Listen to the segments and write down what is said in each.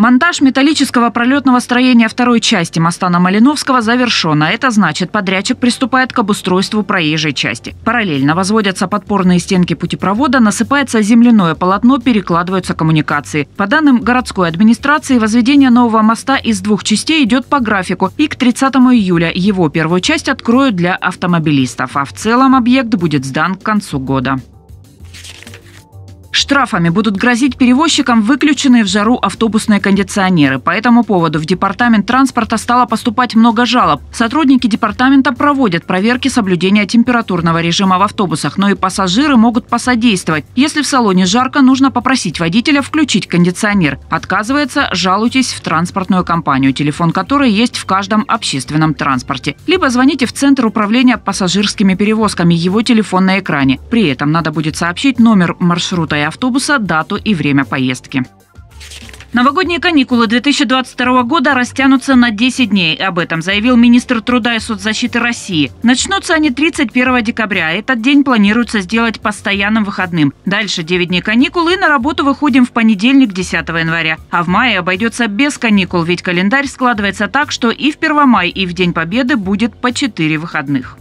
Монтаж металлического пролетного строения второй части моста на Малиновского завершен, а это значит, подрядчик приступает к обустройству проезжей части. Параллельно возводятся подпорные стенки путепровода, насыпается земляное полотно, перекладываются коммуникации. По данным городской администрации, возведение нового моста из двух частей идет по графику, и к 30 июля его первую часть откроют для автомобилистов, а в целом объект будет сдан к концу года. Штрафами будут грозить перевозчикам выключенные в жару автобусные кондиционеры. По этому поводу в Департамент транспорта стало поступать много жалоб. Сотрудники департамента проводят проверки соблюдения температурного режима в автобусах, но и пассажиры могут посодействовать. Если в салоне жарко, нужно попросить водителя включить кондиционер. Отказывается, жалуйтесь в транспортную компанию, телефон которой есть в каждом общественном транспорте. Либо звоните в Центр управления пассажирскими перевозками, его телефон на экране. При этом надо будет сообщить номер маршрута и автобуса автобуса, дату и время поездки. Новогодние каникулы 2022 года растянутся на 10 дней. Об этом заявил министр труда и соцзащиты России. Начнутся они 31 декабря. Этот день планируется сделать постоянным выходным. Дальше 9 дней каникул и на работу выходим в понедельник 10 января. А в мае обойдется без каникул, ведь календарь складывается так, что и в Первомай, и в День Победы будет по 4 выходных.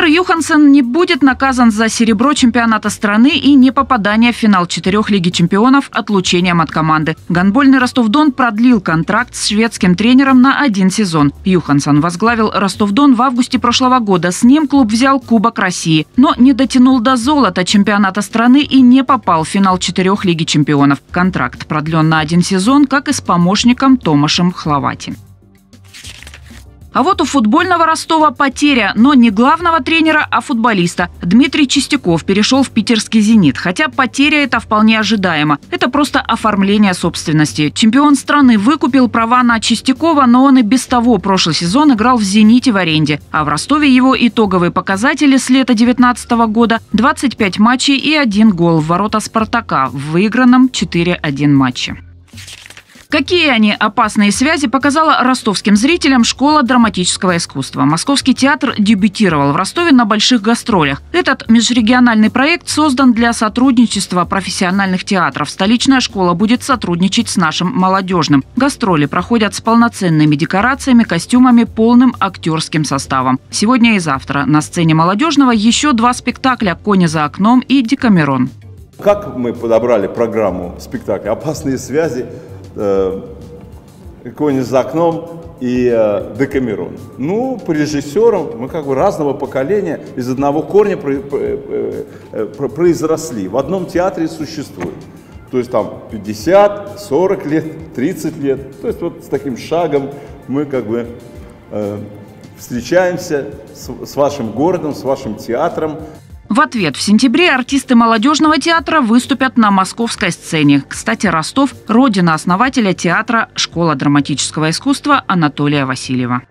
Пер Юхансен не будет наказан за серебро чемпионата страны и не попадание в финал четырех Лиги чемпионов отлучением от команды. Гонбольный Ростов-Дон продлил контракт с шведским тренером на один сезон. Юхансон возглавил Ростов-Дон в августе прошлого года. С ним клуб взял Кубок России, но не дотянул до золота чемпионата страны и не попал в финал четырех Лиги чемпионов. Контракт продлен на один сезон, как и с помощником Томашем Хловати. А вот у футбольного Ростова потеря, но не главного тренера, а футболиста. Дмитрий Чистяков перешел в питерский «Зенит», хотя потеря это вполне ожидаемо. Это просто оформление собственности. Чемпион страны выкупил права на Чистякова, но он и без того прошлый сезон играл в «Зените» в аренде. А в Ростове его итоговые показатели с лета 2019 года – 25 матчей и один гол в ворота «Спартака» в выигранном 4-1 матче. Какие они опасные связи показала ростовским зрителям школа драматического искусства. Московский театр дебютировал в Ростове на больших гастролях. Этот межрегиональный проект создан для сотрудничества профессиональных театров. Столичная школа будет сотрудничать с нашим молодежным. Гастроли проходят с полноценными декорациями, костюмами, полным актерским составом. Сегодня и завтра на сцене молодежного еще два спектакля «Кони за окном» и «Декамерон». Как мы подобрали программу спектакля «Опасные связи»? Э, «Кони за окном» и э, «Декамерон». Ну, по режиссерам мы как бы разного поколения из одного корня про, про, э, про, произросли. В одном театре существует. То есть там 50, 40 лет, 30 лет. То есть вот с таким шагом мы как бы э, встречаемся с, с вашим городом, с вашим театром. В ответ в сентябре артисты молодежного театра выступят на московской сцене. Кстати, Ростов – родина основателя театра «Школа драматического искусства» Анатолия Васильева.